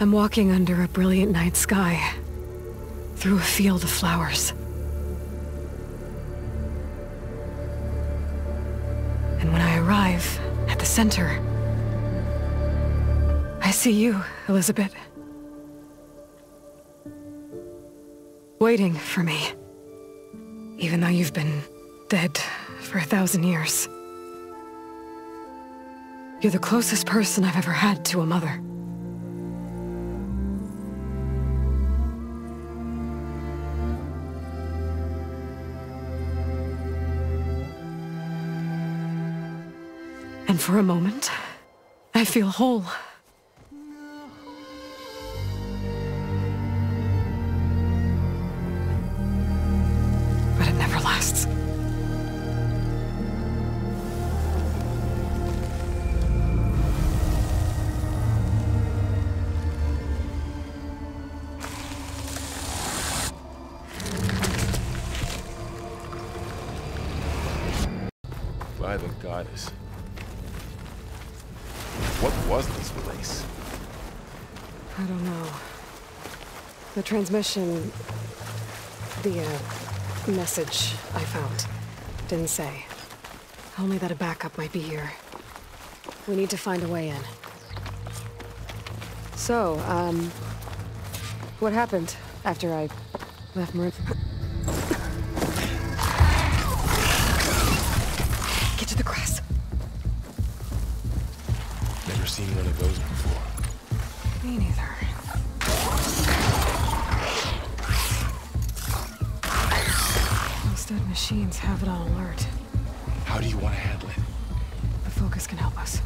I'm walking under a brilliant night sky, through a field of flowers. And when I arrive at the center, I see you, Elisabet. Waiting for me. Even though you've been dead for a thousand years. You're the closest person I've ever had to a mother. And for a moment, I feel whole. But it never lasts. By the goddess. What was this place? I don't know. The transmission... The, uh, message I found didn't say. Only that a backup might be here. We need to find a way in. So, um... What happened after I left Marin? Of those before. Me neither. Those dead machines have it on alert. How do you want to handle it? The focus can help us.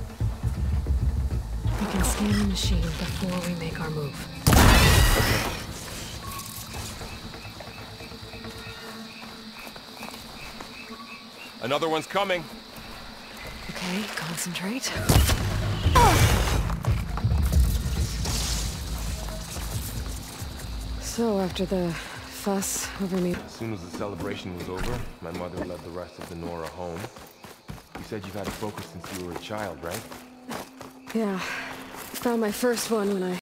We can scan the machine before we make our move. Okay. Another one's coming. Okay, concentrate. Ah! So, after the fuss over me... As soon as the celebration was over, my mother led the rest of the Nora home. You said you've had a focus since you were a child, right? Yeah. Found my first one when I